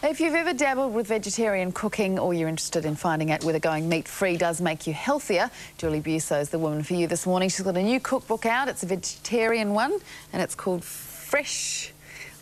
If you've ever dabbled with vegetarian cooking or you're interested in finding out whether going meat-free does make you healthier, Julie Biuso is the woman for you this morning. She's got a new cookbook out. It's a vegetarian one and it's called Fresh.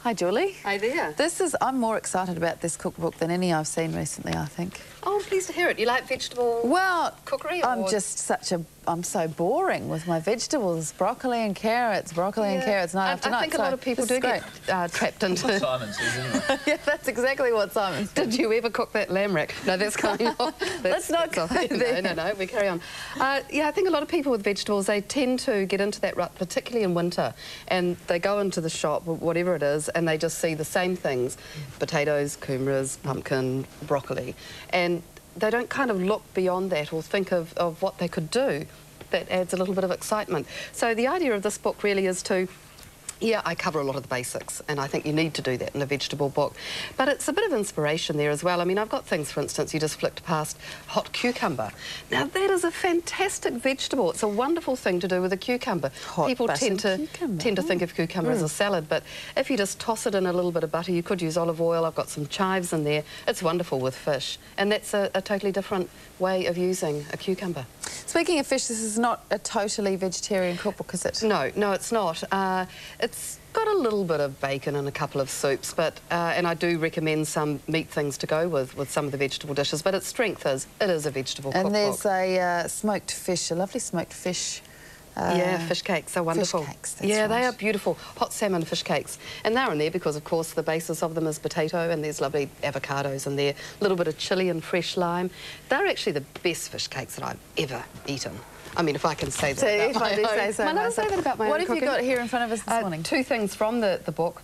Hi, Julie. Hi there. This is, I'm more excited about this cookbook than any I've seen recently, I think. Oh, I'm pleased to hear it. You like vegetable Well, cookery? I'm just such a, I'm so boring with my vegetables. Broccoli and carrots, broccoli and carrots night I, after I night. think a lot of people do get uh, trapped into... Simon says anyway. yeah, that's exactly what Simon's Did you ever cook that lamb rack? No, that's kind of... That's, Let's not that's go there. No, no, no, we carry on. Uh, yeah, I think a lot of people with vegetables, they tend to get into that rut, particularly in winter, and they go into the shop, whatever it is, and they just see the same things, potatoes, kumaras, pumpkin, broccoli, and they don't kind of look beyond that or think of, of what they could do that adds a little bit of excitement. So the idea of this book really is to yeah, I cover a lot of the basics, and I think you need to do that in a vegetable book. But it's a bit of inspiration there as well. I mean, I've got things, for instance, you just flicked past hot cucumber. Now, that is a fantastic vegetable. It's a wonderful thing to do with a cucumber. Hot People tend to cucumber. tend to think of cucumber as a hmm. salad, but if you just toss it in a little bit of butter, you could use olive oil. I've got some chives in there. It's wonderful with fish, and that's a, a totally different way of using a cucumber. Speaking of fish, this is not a totally vegetarian cookbook, is it? No, no, it's not. Uh, it's got a little bit of bacon and a couple of soups, but uh, and I do recommend some meat things to go with with some of the vegetable dishes. But its strength is it is a vegetable And cookbook. there's a uh, smoked fish, a lovely smoked fish. Uh, yeah, fish cakes are wonderful. cakes, yeah, they are beautiful. Hot salmon fish cakes. And they're in there because, of course, the basis of them is potato and there's lovely avocados in there, a little bit of chilli and fresh lime. They're actually the best fish cakes that I've ever eaten. I mean, if I can say that So about if I do own- say so Am I say that about my What own have you got here in front of us this Uh, morning? Two things from the, the book.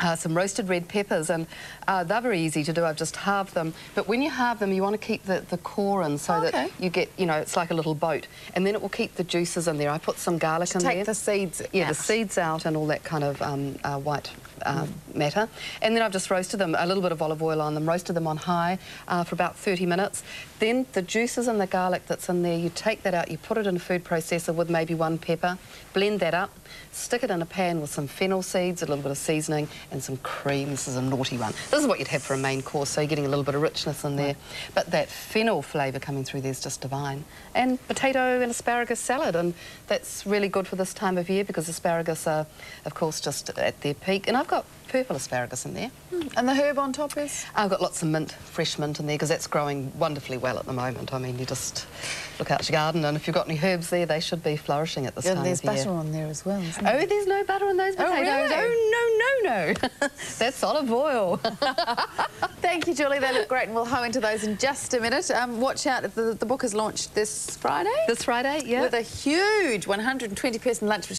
Uh, some roasted red peppers and uh, they're very easy to do. I've just halved them. But when you halve them, you want to keep the, the core in so okay. that you get, you know, it's like a little boat. And then it will keep the juices in there. I put some garlic in Take there. the seeds Yeah, out. the seeds out and all that kind of um, uh, white uh, matter. And then I've just roasted them, a little bit of olive oil on them, roasted them on high uh, for about 30 minutes. Then the juices and the garlic that's in there, you take that out, you put it in a food processor with maybe one pepper, blend that up, stick it in a pan with some fennel seeds, a little bit of seasoning, and some cream. This is a naughty one. This is what you'd have for a main course, so you're getting a little bit of richness in there. But that fennel flavour coming through there is just divine. And potato and asparagus salad, and that's really good for this time of year because asparagus are, of course, just at their peak. And I've got purple asparagus in there. Mm. And the herb on top is? I've got lots of mint, fresh mint in there because that's growing wonderfully well at the moment. I mean, you just look out your garden and if you've got any herbs there, they should be flourishing at this Yeah, time of year. there's butter on there as well? Oh, there's no butter on those Oh, potatoes. really? Oh, no, no, no. That's olive oil. Thank you, Julie. They look great, and we'll hoe into those in just a minute. Um, watch out, the, the book is launched this Friday. this Friday, yeah. With a huge 120-person lunch